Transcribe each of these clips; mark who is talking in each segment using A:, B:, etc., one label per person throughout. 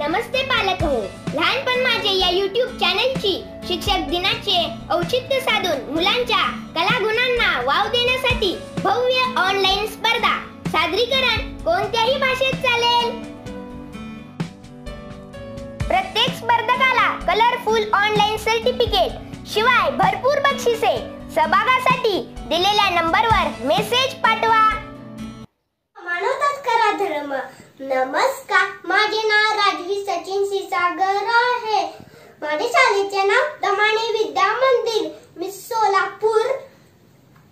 A: नमस्ते पालक हो. लहानपण माझे या युट्यूब चॅनलची शिक्षक दिनाचे औचित्य साधून मुलांच्या कलागुणांना वाव देण्यासाठी भव्य ऑनलाईन स्पर्धा सादरीकरण कोणत्याही भाषेत चालेल? प्रत्येक स्पर्धकाला कलरफुल ऑनलाईन सर्टिफिकेट शिवाय भरपूर बक्षिसे सहभागासाठी दिलेल्या नंबरवर मेसेज पाठवा.
B: मानवतात करा धर्म नमस्कार माझे नाव राजवी सचिन सिसागर आहे. माझे शाळेचे नाव दमाणे विद्या मंदिर. मी सोलापूर.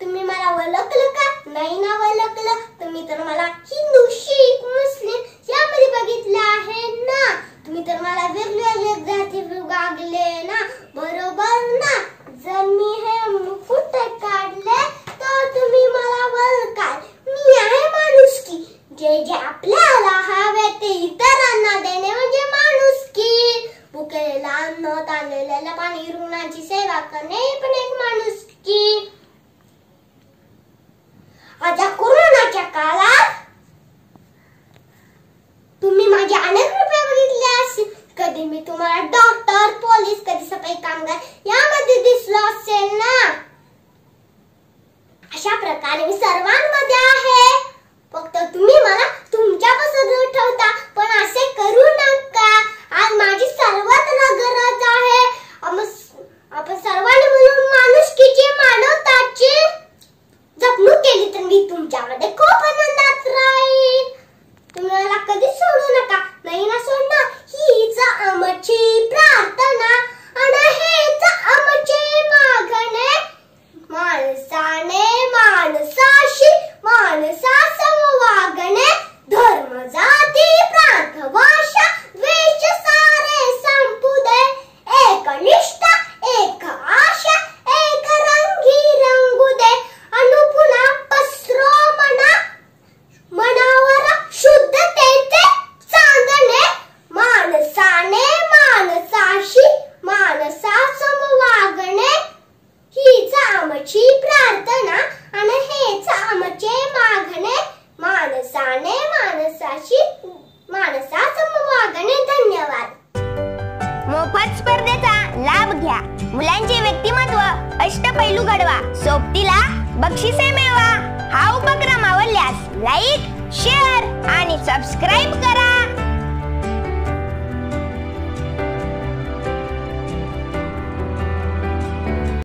B: तुम्ही मला ओळखलं का? नाही ना ओळखलं. तुम्ही तर मला ही शीख मुस्लिम यामध्ये बघितलं आहे ना तुम्ही तर मला वेगवेगळे जाती विभागले ना बरोबर ना जर मी हे मुकुट काढले तर तुम्ही मला ओळखाल मी आहे माणुसकी जे जे आपल्याला हवे ते इतरांना देणे म्हणजे माणुसकी भुकेला अन्न तांदलेल्या पाणी रुग्णाची सेवा करणे पण एक माणुसकी आता कोरोनाच्या काळात तुम्ही माझे अनेक रुपये बघितले असतील कधी मी तुम्हाला डॉक्टर पोलीस कधी सफाई कामगार या Manisa
A: ne Manisa şey घ्या. मुलांचे व्यक्तिमत्व अष्टपैलू घडवा. सोबतीला बक्षिसे मिळवा. हा उपक्रम आवडल्यास.